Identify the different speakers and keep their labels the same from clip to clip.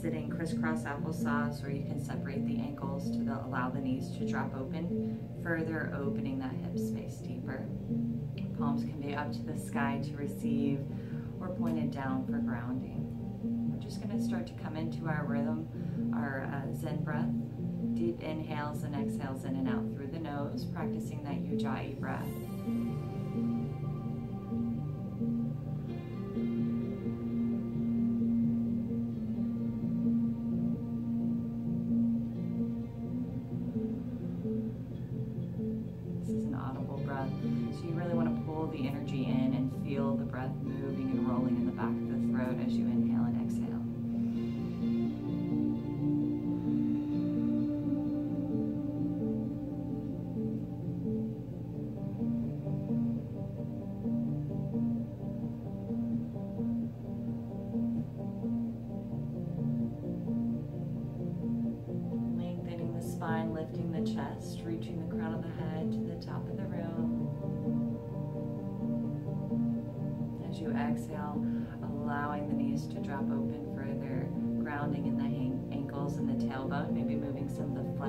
Speaker 1: sitting crisscross applesauce or you can separate the ankles to the, allow the knees to drop open, further opening that hip space deeper. Palms can be up to the sky to receive or pointed down for grounding. We're just going to start to come into our rhythm, our uh, Zen breath. Deep inhales and exhales in and out through the nose, practicing that Ujjayi breath. Chest,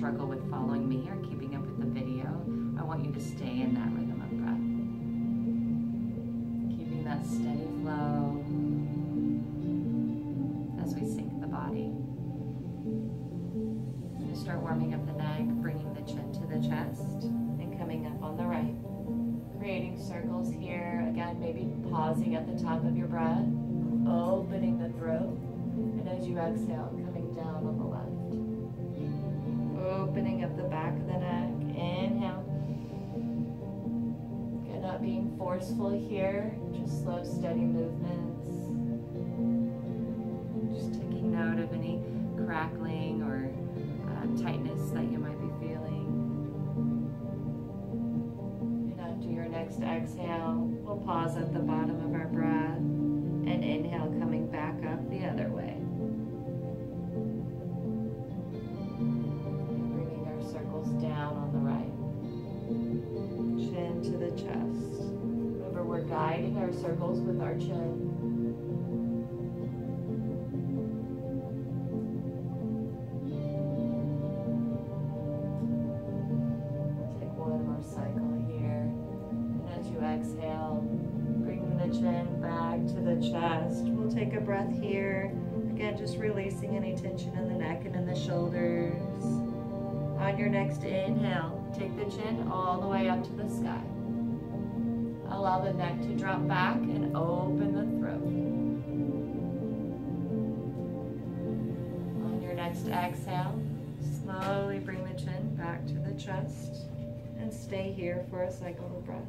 Speaker 1: struggle with following me or keeping up with the video. I want you to stay in that rhythm of breath. Keeping that steady flow as we sink the body. Start warming up the neck, bringing the chin to the chest, and coming up on the right. Creating circles here. Again, maybe pausing at the top of your breath, opening the throat, and as you exhale, coming down on the forceful here, just slow, steady movements. Just taking note of any crackling or uh, tightness that you might be feeling. And after your next exhale, we'll pause at the bottom of our breath and inhale coming back up the other way. Guiding our circles with our chin. Take one more cycle here. And as you exhale, bring the chin back to the chest. We'll take a breath here. Again, just releasing any tension in the neck and in the shoulders. On your next inhale, take the chin all the way up to the sky. Allow the neck to drop back and open the throat. On your next exhale, slowly bring the chin back to the chest and stay here for a cycle of breath.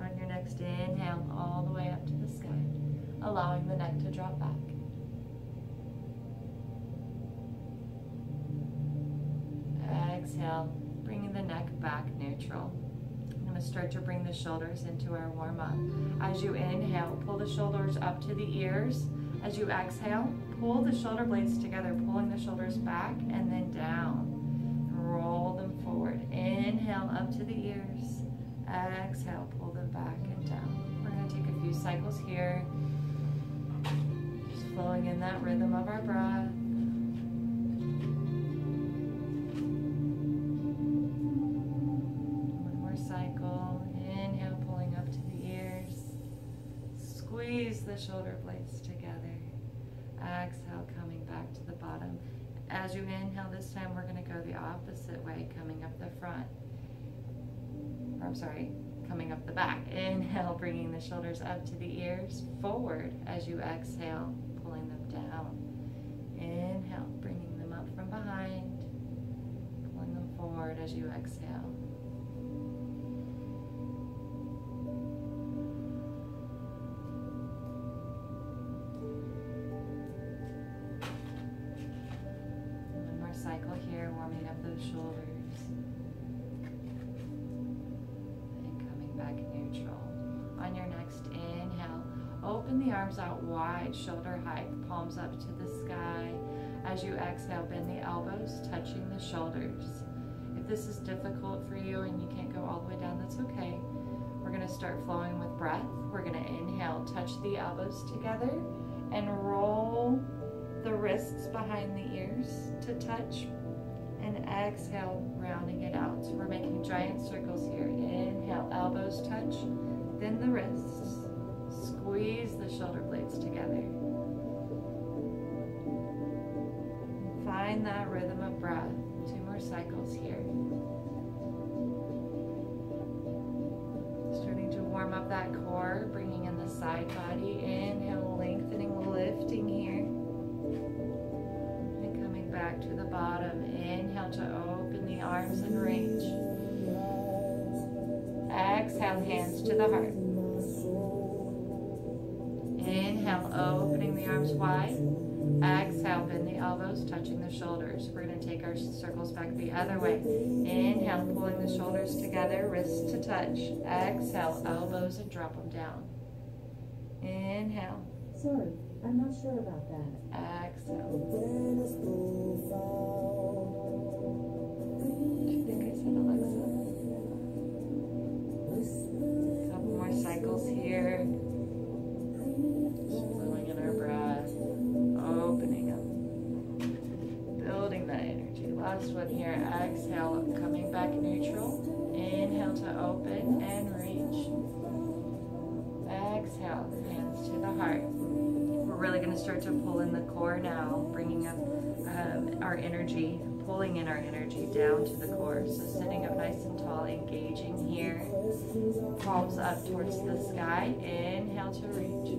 Speaker 1: On your next inhale, all the way up to the sky, allowing the neck to drop back. Exhale, bringing the neck back neutral. I'm going to start to bring the shoulders into our warm up. As you inhale, pull the shoulders up to the ears. As you exhale, pull the shoulder blades together, pulling the shoulders back and then down. Roll them forward. Inhale up to the ears. Exhale, pull them back and down. We're going to take a few cycles here. Just flowing in that rhythm of our breath. Bottom. As you inhale this time, we're going to go the opposite way, coming up the front. Or I'm sorry, coming up the back. Inhale, bringing the shoulders up to the ears, forward as you exhale, pulling them down. Inhale, bringing them up from behind, pulling them forward as you exhale. Cycle here, warming up those shoulders. And coming back neutral. On your next inhale, open the arms out wide, shoulder height, palms up to the sky. As you exhale, bend the elbows, touching the shoulders. If this is difficult for you and you can't go all the way down, that's okay. We're going to start flowing with breath. We're going to inhale, touch the elbows together, and roll the wrists behind the ears to touch and exhale, rounding it out. So we're making giant circles here. Inhale, elbows touch, then the wrists. Squeeze the shoulder blades together. Find that rhythm of breath. Two more cycles here. Starting to warm up that core, bringing in the side body. Inhale to open the arms and reach. Exhale, hands to the heart. Inhale, opening the arms wide. Exhale, bend the elbows, touching the shoulders. We're going to take our circles back the other way. Inhale, pulling the shoulders together, wrists to touch. Exhale, elbows and drop them down. Inhale.
Speaker 2: Sorry. I'm not sure about that.
Speaker 1: Exhale. I Alexa. Couple more cycles here. Just flowing in our breath. Opening up. Building that energy. Last one here. Exhale. Coming back neutral. Inhale to open and reach. Exhale. Hands to the heart we're really going to start to pull in the core now, bringing up um, our energy, pulling in our energy down to the core. So sitting up nice and tall, engaging here. Palms up towards the sky. Inhale to reach.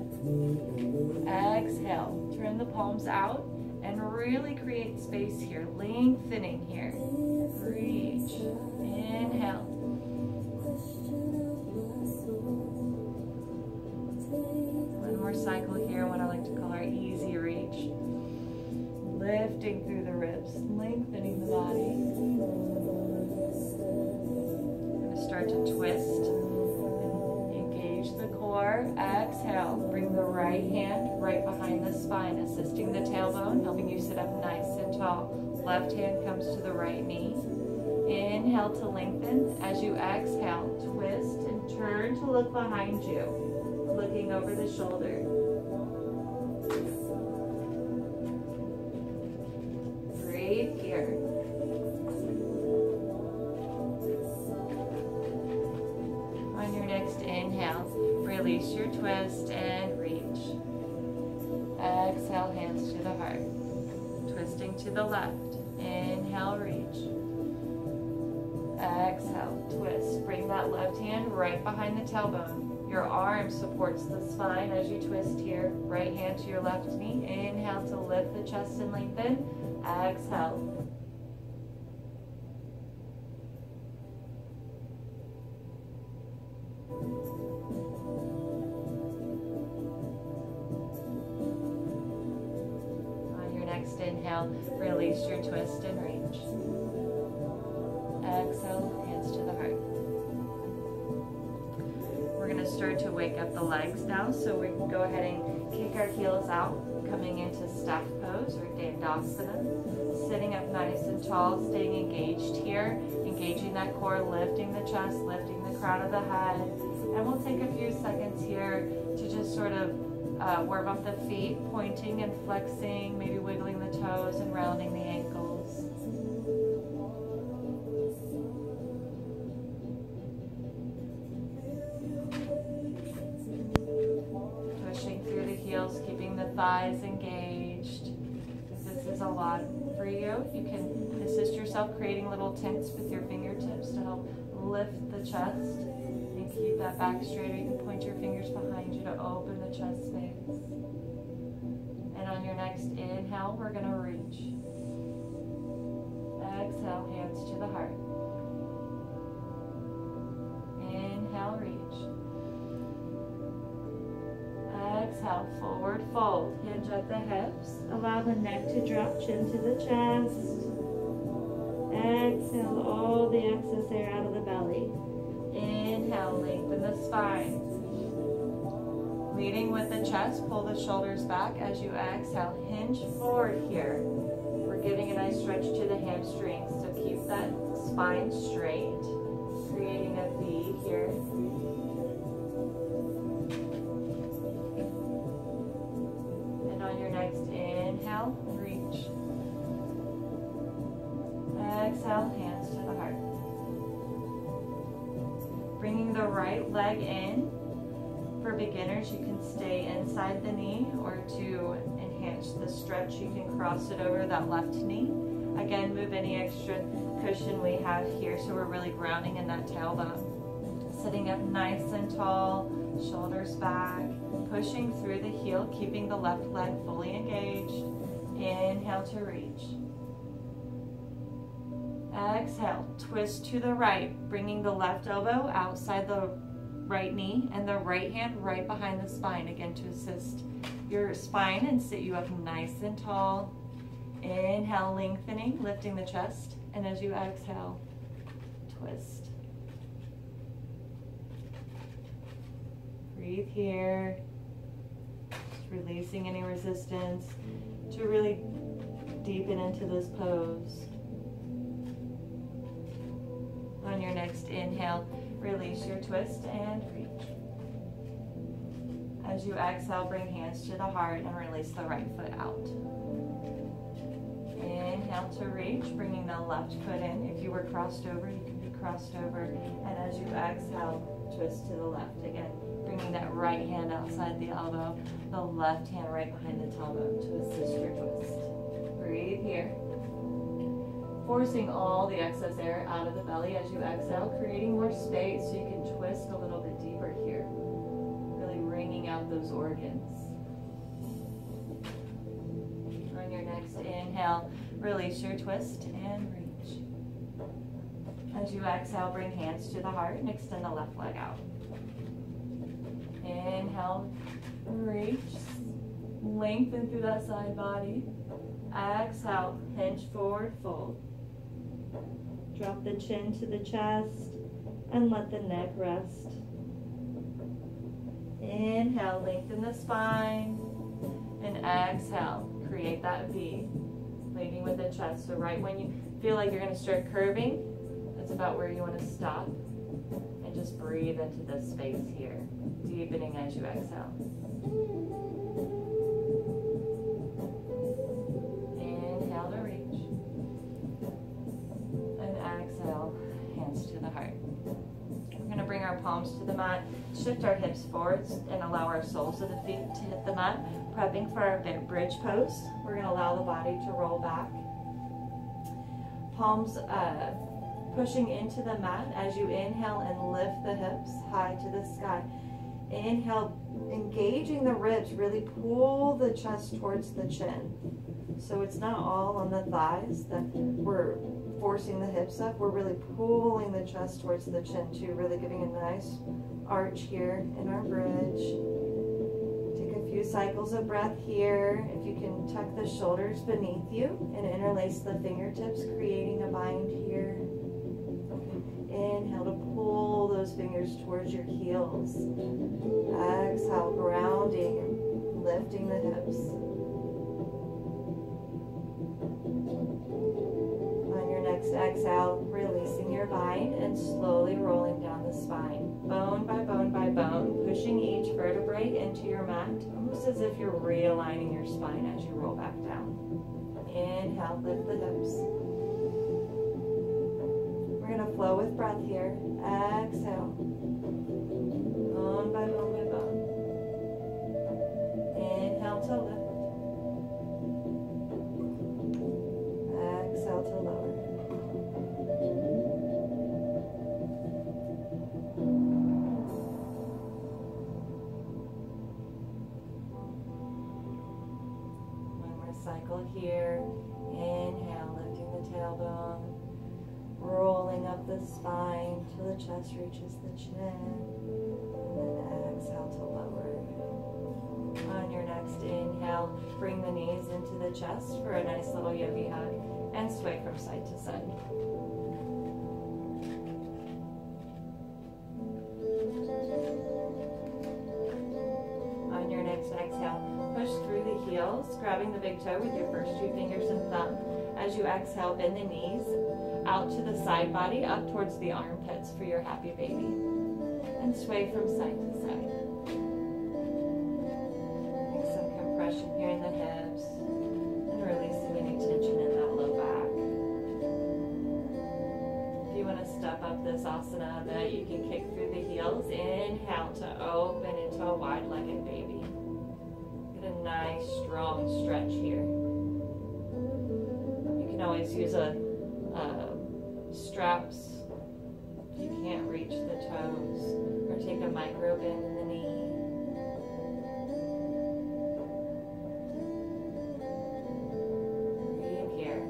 Speaker 1: Exhale. Turn the palms out and really create space here. Lengthening here. Reach. Inhale. Cycle here, what I like to call our easy reach. Lifting through the ribs, lengthening the body. Going to start to twist. And engage the core. Exhale. Bring the right hand right behind the spine, assisting the tailbone, helping you sit up nice and tall. Left hand comes to the right knee. Inhale to lengthen. As you exhale, twist and turn to look behind you looking over the shoulder. Release your twist and reach. Exhale, hands to the heart. Twisting to the left. Inhale, reach. Exhale, twist. Bring that left hand right behind the tailbone. Your arm supports the spine as you twist here. Right hand to your left knee. Inhale to lift the chest and lengthen. Exhale. Release your twist and reach. Exhale, hands to the heart We're going to start to wake up the legs now, so we can go ahead and kick our heels out, coming into staff pose or Dandasana. Sitting up nice and tall, staying engaged here, engaging that core, lifting the chest, lifting the crown of the head. And we'll take a few seconds here to just sort of uh, warm up the feet, pointing and flexing, maybe wiggling the toes and rounding the ankles. Pushing through the heels, keeping the thighs engaged. If this is a lot for you, you can assist yourself creating little tints with your fingertips to help lift the chest and keep that back straight. Or you can point your fingers behind you to open the chest space. And on your next inhale, we're going to reach. Exhale, hands to the heart. Inhale, reach. Exhale, forward fold. Hinge at the hips. Allow the neck to drop, chin to the chest. Exhale all the excess air lengthen the spine. Leading with the chest, pull the shoulders back as you exhale. Hinge forward here. We're giving a nice stretch to the hamstrings, so keep that spine straight, creating a V here. And on your next inhale, reach. Exhale, hands to the heart. The right leg in. For beginners, you can stay inside the knee or to enhance the stretch, you can cross it over that left knee. Again, move any extra cushion we have here so we're really grounding in that tailbone. Sitting up nice and tall, shoulders back, pushing through the heel, keeping the left leg fully engaged. Inhale to reach. Exhale, twist to the right, bringing the left elbow outside the right knee and the right hand right behind the spine, again to assist your spine and sit you up nice and tall. Inhale, lengthening, lifting the chest, and as you exhale, twist. Breathe here, just releasing any resistance to really deepen into this pose. On your next inhale, release your twist and reach. As you exhale, bring hands to the heart and release the right foot out. Inhale to reach, bringing the left foot in. If you were crossed over, you can be crossed over. And as you exhale, twist to the left again, bringing that right hand outside the elbow, the left hand right behind the tailbone to assist your twist. Breathe here forcing all the excess air out of the belly as you exhale, creating more space so you can twist a little bit deeper here, really wringing out those organs. On your next inhale, release your twist and reach. As you exhale, bring hands to the heart and extend the left leg out. Inhale, reach, lengthen through that side body. Exhale, hinge forward, fold. Drop the chin to the chest and let the neck rest. Inhale, lengthen the spine. And exhale, create that V, leading with the chest. So right when you feel like you're going to start curving, that's about where you want to stop. And just breathe into this space here, deepening as you exhale. Palms to the mat, shift our hips forwards and allow our soles of the feet to hit the mat, prepping for our bridge pose. We're gonna allow the body to roll back. Palms uh, pushing into the mat as you inhale and lift the hips high to the sky. Inhale, engaging the ribs, really pull the chest towards the chin. So it's not all on the thighs that we're forcing the hips up. We're really pulling the chest towards the chin too, really giving a nice arch here in our bridge. Take a few cycles of breath here. If you can tuck the shoulders beneath you and interlace the fingertips, creating a bind here. Inhale to pull those fingers towards your heels. Exhale, grounding lifting the hips. Exhale, releasing your bind and slowly rolling down the spine. Bone by bone by bone, pushing each vertebrae into your mat, almost as if you're realigning your spine as you roll back down. Inhale, lift the hips We're to flow with breath here. Exhale. Bone by bone by bone. Inhale to lift. Reaches the chin. And then exhale to lower. On your next inhale, bring the knees into the chest for a nice little yogi hug and sway from side to side. On your next exhale, push through the heels, grabbing the big toe with your first two fingers and thumb. As you exhale, bend the knees, out to the side body, up towards the armpits for your happy baby. And sway from side to side. Make some compression here in the hips use uh, a straps you can't reach the toes, or take a micro bend in the knee. Here.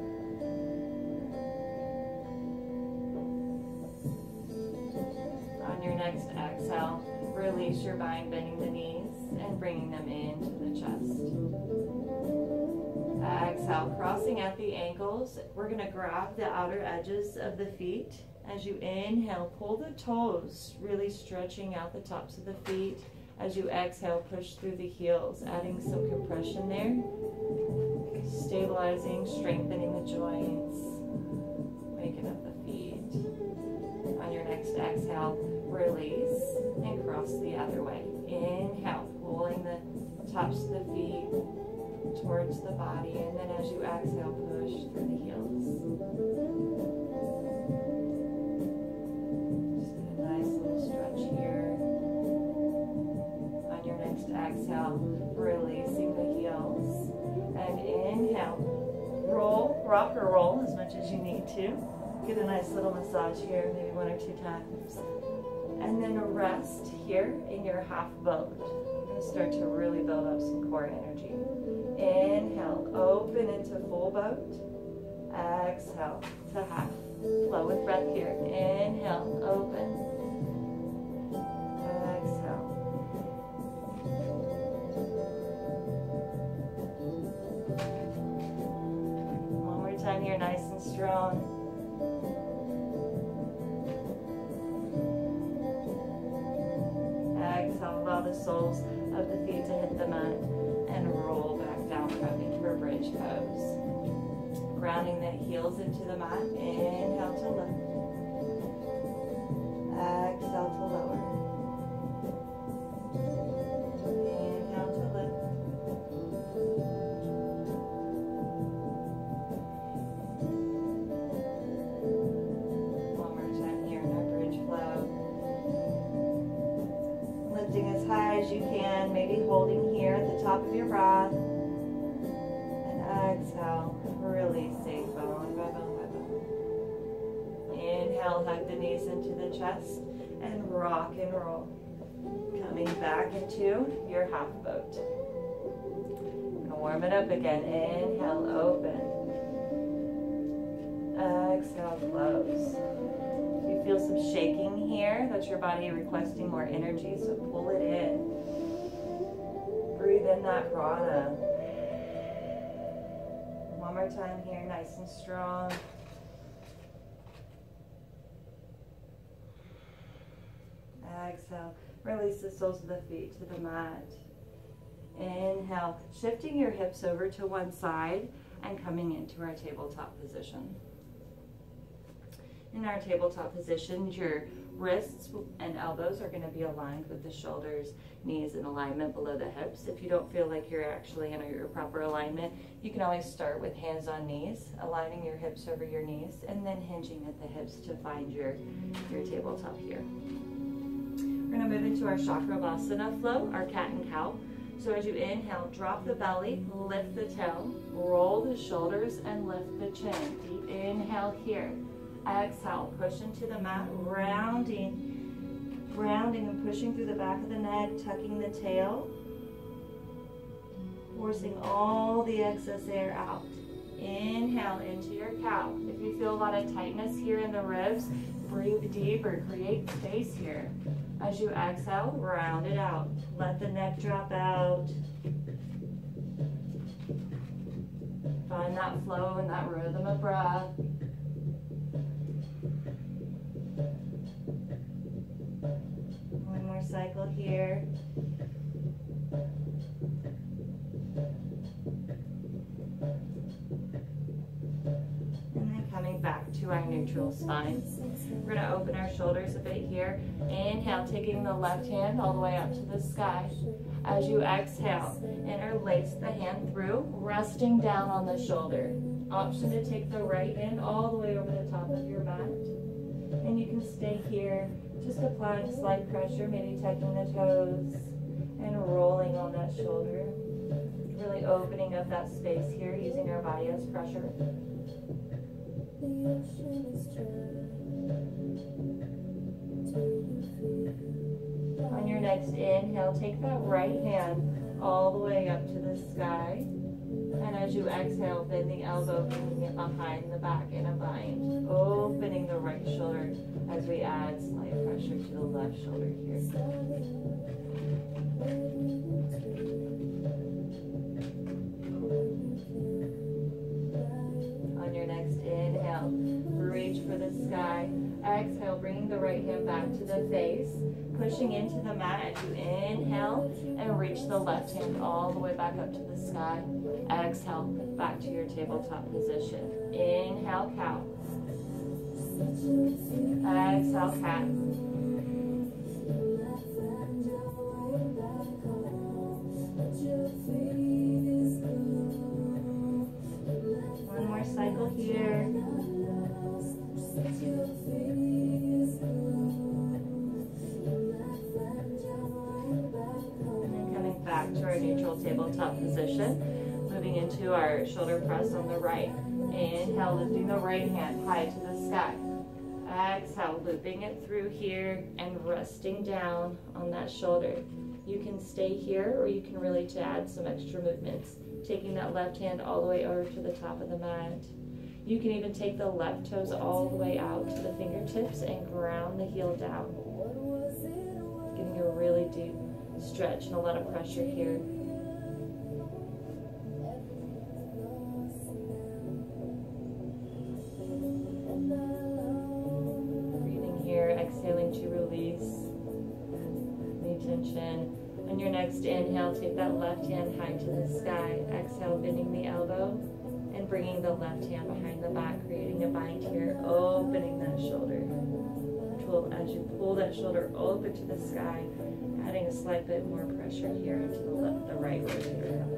Speaker 1: On your next exhale, release your bind, bending the knees and bringing them into Crossing at the ankles. We're going to grab the outer edges of the feet. As you inhale, pull the toes, really stretching out the tops of the feet. As you exhale, push through the heels, adding some compression there. Stabilizing, strengthening the joints. Waking up the feet. On your next exhale, release and cross the other way. Inhale, pulling the tops of the feet towards the body, and then as you exhale, push through the heels. Just a nice little stretch here. On your next exhale, releasing the heels. And inhale, roll, rock or roll as much as you need to. Get a nice little massage here, maybe one or two times. And then rest here in your half boat. You're going to start to really build up some core energy. Inhale, open into full boat. Exhale to half. Flow with breath here. Inhale, open. Exhale. One more time here, nice and strong. Exhale, allow the soles of the feet to hit the mat and roll down, prepping for bridge pose. Grounding the heels into the mat. Inhale to lift. The knees into the chest and rock and roll. Coming back into your half boat. Gonna warm it up again. Inhale, open. Exhale, close. You feel some shaking here. That's your body requesting more energy, so pull it in. Breathe in that prana One more time here, nice and strong. Exhale, release the soles of the feet to the mat. Inhale, shifting your hips over to one side and coming into our tabletop position. In our tabletop position, your wrists and elbows are going to be aligned with the shoulders, knees in alignment below the hips. If you don't feel like you're actually in your proper alignment, you can always start with hands on knees, aligning your hips over your knees, and then hinging at the hips to find your, your tabletop here. We're to move into our Chakravakasana flow, our cat and cow. So as you inhale, drop the belly, lift the tail, roll the shoulders, and lift the chin. Deep inhale here. Exhale, push into the mat, rounding, rounding and pushing through the back of the neck, tucking the tail, forcing all the excess air out. Inhale into your cow. If you feel a lot of tightness here in the ribs, breathe deeper, create space here. As you exhale, round it out. Let the neck drop out. Find that flow and that rhythm of breath. One more cycle here. Our neutral spine. We're going to open our shoulders a bit here. Inhale, taking the left hand all the way up to the sky. As you exhale, interlace the hand through, resting down on the shoulder. Option to take the right hand all the way over the top of your mat. And you can stay here, just applying slight pressure, maybe tucking the toes and rolling on that shoulder. Really opening up that space here, using our body as pressure. On your next inhale, take that right hand all the way up to the sky. And as you exhale, bend the elbow, bringing it behind the back in a bind. Opening the right shoulder as we add slight pressure to the left shoulder here. Exhale, bringing the right hand back to the face, pushing into the mat as you inhale and reach the left hand all the way back up to the sky. Exhale, back to your tabletop position. Inhale, cow. Exhale, cat. One more cycle here. Tabletop position. Moving into our shoulder press on the right. Inhale, lifting the right hand high to the sky. Exhale, looping it through here and resting down on that shoulder. You can stay here or you can really to add some extra movements. Taking that left hand all the way over to the top of the mat. You can even take the left toes all the way out to the fingertips and ground the heel down. Getting a really deep stretch and a lot of pressure here. Exhaling to release any tension. On your next inhale, take that left hand high to the sky. Exhale, bending the elbow and bringing the left hand behind the back, creating a bind here, opening that shoulder. As you pull that shoulder open to the sky, adding a slight bit more pressure here into the left, the right rotator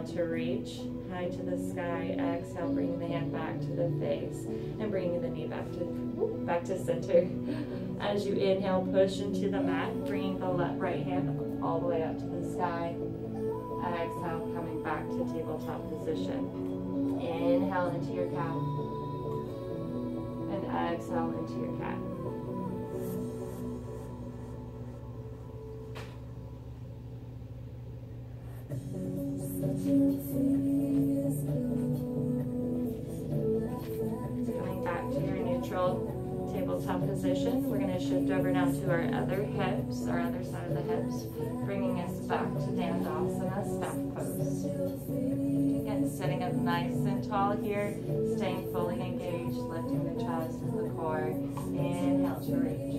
Speaker 1: Inhale to reach high to the sky. Exhale, bringing the hand back to the face and bringing the knee back to back to center. As you inhale, push into the mat, bringing the left right hand all the way up to the sky. Exhale, coming back to tabletop position. Inhale into your cow. And exhale into your cat. Coming back to your neutral tabletop position, we're going to shift over now to our other hips, our other side of the hips, bringing us back to Dandasana, staff pose. Again, sitting up nice and tall here, staying fully engaged, lifting the chest and the core. Inhale to reach.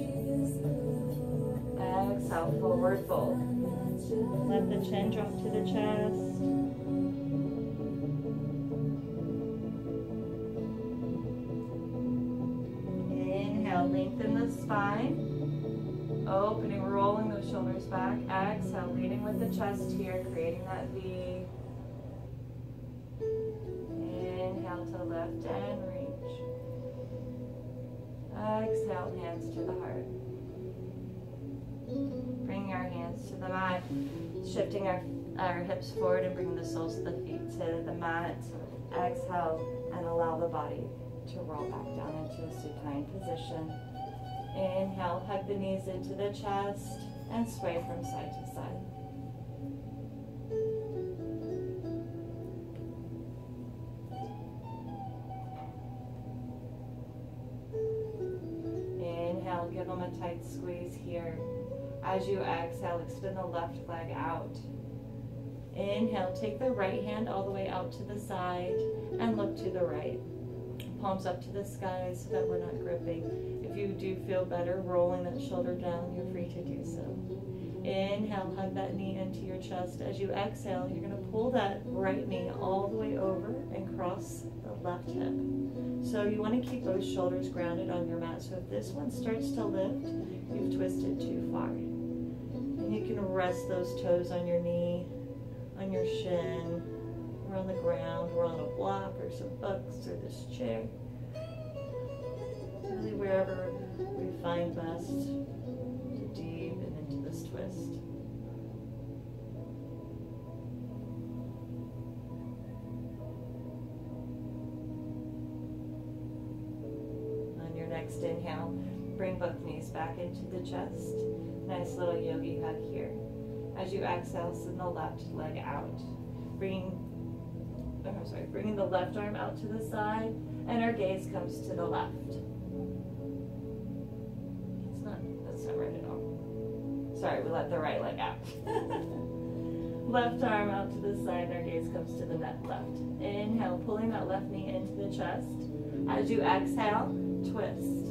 Speaker 1: Exhale, forward fold. Let the chin drop to the chest. Inhale, lengthen the spine. Opening, rolling those shoulders back. Exhale, leading with the chest here, creating that V. Inhale to lift and reach. Exhale, hands to the heart. Bringing our hands to the mat, shifting our, our hips forward and bringing the soles of the feet to the mat. Exhale and allow the body to roll back down into a supine position. Inhale, hug the knees into the chest and sway from side to side. Inhale, give them a tight squeeze here. As you exhale, extend the left leg out. Inhale, take the right hand all the way out to the side and look to the right palms up to the sky so that we're not gripping. If you do feel better rolling that shoulder down, you're free to do so. Inhale, hug that knee into your chest. As you exhale, you're going to pull that right knee all the way over and cross the left hip. So you want to keep those shoulders grounded on your mat. So if this one starts to lift, you've twisted too far. And you can rest those toes on your knee, on your shin, we're on the ground, we're on a block or some books or this chair. Really wherever we find best to deepen into this twist. On your next inhale, bring both knees back into the chest. Nice little yogi hug here. As you exhale, send the left leg out. Bring oh, sorry, bringing the left arm out to the side, and our gaze comes to the left. It's not, that's not right at all. Sorry, we let the right leg out. left arm out to the side, and our gaze comes to the left. Inhale, pulling that left knee into the chest. As you exhale, twist,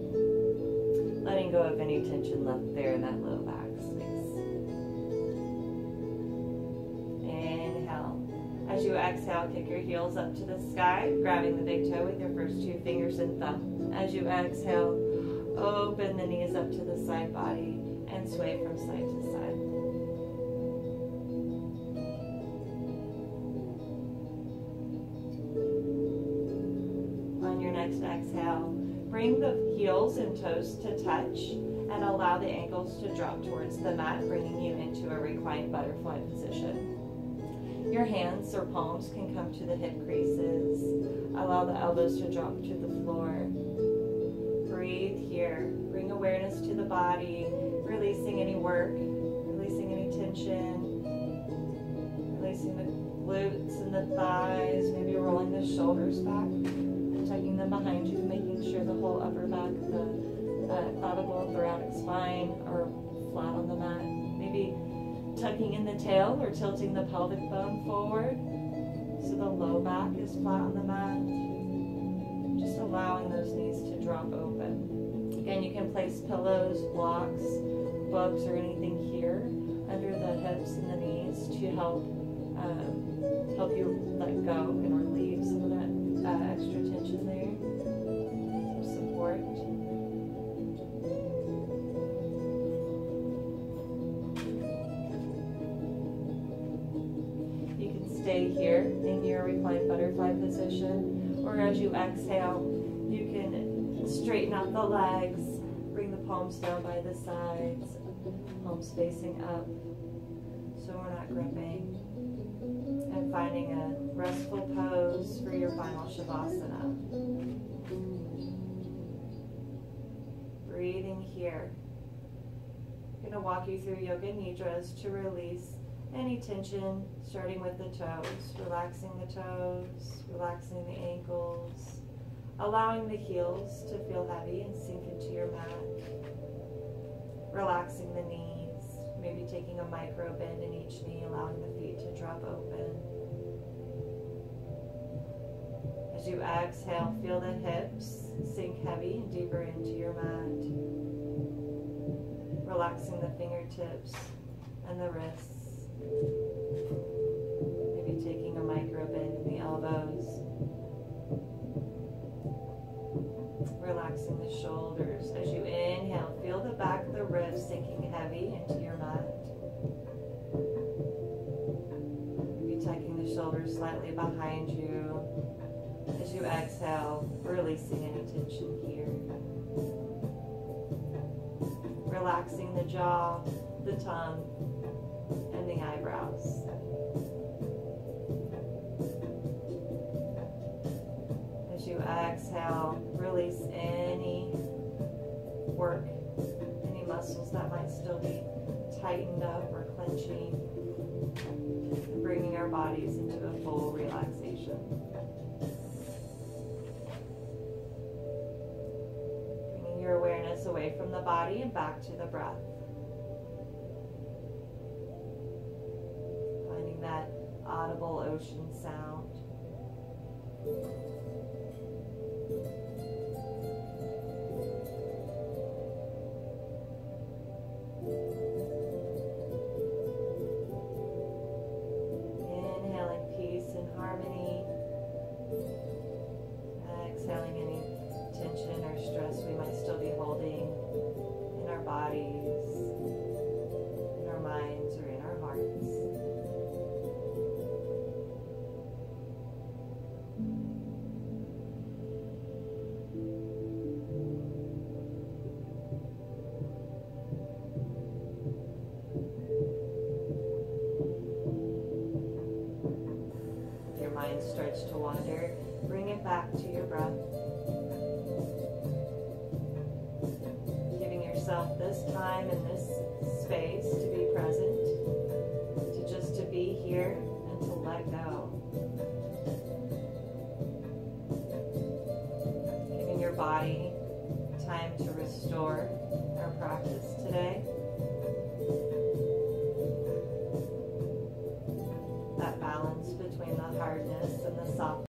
Speaker 1: tension left there in that low back space. Inhale. As you exhale, kick your heels up to the sky, grabbing the big toe with your first two fingers and thumb. As you exhale, open the knees up to the side body and sway from side to side. Heels and toes to touch and allow the ankles to drop towards the mat, bringing you into a reclined butterfly position. Your hands or palms can come to the hip creases. Allow the elbows to drop to the floor. Breathe here. Bring awareness to the body, releasing any work, releasing any tension, releasing the glutes and the thighs, maybe rolling the shoulders back, tucking them behind you, making sure the whole upper back, the uh, clavicle, thoracic spine, are flat on the mat. Maybe tucking in the tail or tilting the pelvic bone forward so the low back is flat on the mat. Just allowing those knees to drop open. Again, you can place pillows, blocks, books, or anything here under the hips and the knees to help um, help you let go and relieve some of that uh, extra tension there. Support. You can stay here in your reclined butterfly position. Or as you exhale, you can straighten out the legs, Bring the palms down by the sides, palms facing up so we're not gripping. And finding a restful pose for your final Shavasana. Breathing here. I'm going to walk you through Yoga Nidras to release any tension, starting with the toes, relaxing the toes, relaxing the ankles, allowing the heels to feel heavy and sink into your mat, relaxing the knees, maybe taking a micro bend in each knee, allowing the feet to drop open. As you exhale, feel the hips sink heavy and deeper into your mat, relaxing the fingertips and the wrists. Maybe taking a micro bend in the elbows. Relaxing the shoulders. As you inhale, back the ribs sinking heavy into your mat. Maybe tucking the shoulders slightly behind you. As you exhale, releasing any tension here. Relaxing the jaw, the tongue, and the eyebrows. As you exhale, release any work, muscles that might still be tightened up or clenching, bringing our bodies into a full relaxation. Bringing your awareness away from the body and back to the breath. Finding that audible ocean sound.